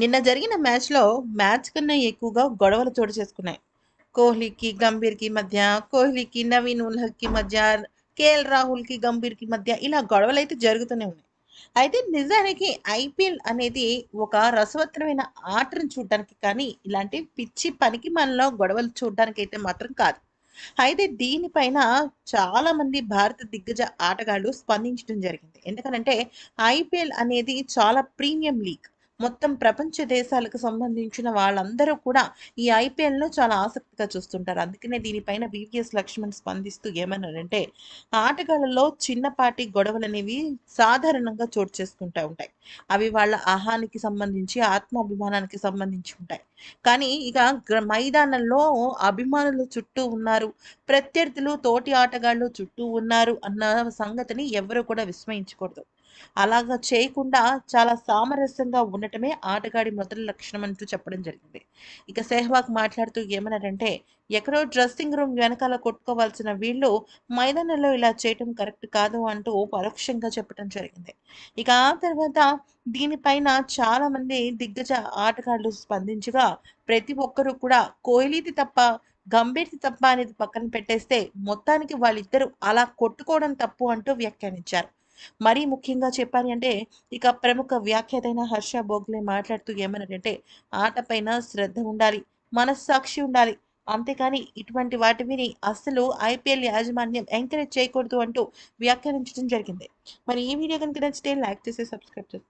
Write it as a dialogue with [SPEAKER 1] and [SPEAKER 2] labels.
[SPEAKER 1] నిన్న జరిగిన మ్యాచ్లో మ్యాచ్ కన్నా ఎక్కువగా గొడవలు చోటు చేసుకున్నాయి. కోహ్లీకి గంభీర్కి మధ్య కోహ్లీకి నవీన్ ఉల్హక్కి మధ్య కేఎల్ రాహుల్కి గంభీర్కి మధ్య ఇలా గొడవలు అయితే జరుగుతూనే ఉన్నాయి. అయితే నిజానికి ఐపీఎల్ అనేది ఒక రసవత్తరమైన ఆటను చూడడానికి కానీ ఇలాంటి పిచ్చి పనికి మనలో గొడవలు చూడడానికి అయితే మాత్రం కాదు. అయితే దీనిపైన చాలా మంది భారత దిగ్గజ ఆటగాళ్ళు స్పందించడం జరిగింది. ఎందుకనంటే ఐపీఎల్ అనేది చాలా ప్రీమియం లీగ్. మొత్తం ప్రపంచ దేశాలకు సంబంధించిన వాళ్ళందరూ కూడా ఈ ఐపీఎల్ను చాలా ఆసక్తిగా చూస్తుంటారు. అందుకనే దీనిపైన వివిఎస్ లక్ష్మణ్ స్పందిస్తూ ఏమన్నారంటే ఆటగాళ్ళలో చిన్నపాటి గొడవలు అనేవి సాధారణంగా చోటు చేసుకుంటూ ఉంటాయి. అవి వాళ్ళ ఆహానికి సంబంధించి ఆత్మాభిమానానికి సంబంధించి ఉంటాయి. కానీ ఇక మైదానంలో అభిమానులు చుట్టూ ఉన్నారు ప్రత్యర్థులు తోటి ఆటగాళ్ళు చుట్టూ ఉన్నారు అన్న సంగతిని ఎవరు కూడా విస్మయించకూడదు. అలాగా చేయకుండా చాలా సామరస్యంగా ఉండటమే ఆటగాడి మొదటి లక్షణం అంటూ చెప్పడం జరిగింది. ఇక సెహ్వాగ్ మాట్లాడుతూ ఏమన్నారంటే ఎక్కడో డ్రెస్సింగ్ రూమ్ వెనకాల కొట్టుకోవాల్సిన వీళ్ళు మైదానంలో ఇలా చేయటం కరెక్ట్ కాదు అంటూ పరోక్షంగా చెప్పడం జరిగింది. ఇక ఆ తర్వాత దీనిపైన చాలా మంది దిగ్గజ ఆటగాళ్ళు స్పందించగా ప్రతి ఒక్కరూ కూడా కోహ్లీది తప్ప గంభీర్ది తప్ప అనేది పక్కన పెట్టేస్తే మొత్తానికి వాళ్ళిద్దరూ అలా కొట్టుకోవడం తప్పు అంటూ వ్యాఖ్యానించారు. మరీ ముఖ్యంగా చెప్పాలి అంటే ఇక ప్రముఖ వ్యాఖ్యాతైన హర్ష బోగ్లే మాట్లాడుతూ ఏమన్నారంటే ఆటపైన శ్రద్ధ ఉండాలి మనస్సాక్షి ఉండాలి. అంతేకాని ఇటువంటి వాటి విని అస్సలు ఐపీఎల్ యాజమాన్యం ఎంకరేజ్ చేయకూడదు అంటూ వ్యాఖ్యానించడం జరిగింది. మరి ఈ వీడియో కనుక నచ్చితే లైక్ చేసి సబ్స్క్రైబ్ చేసుకోండి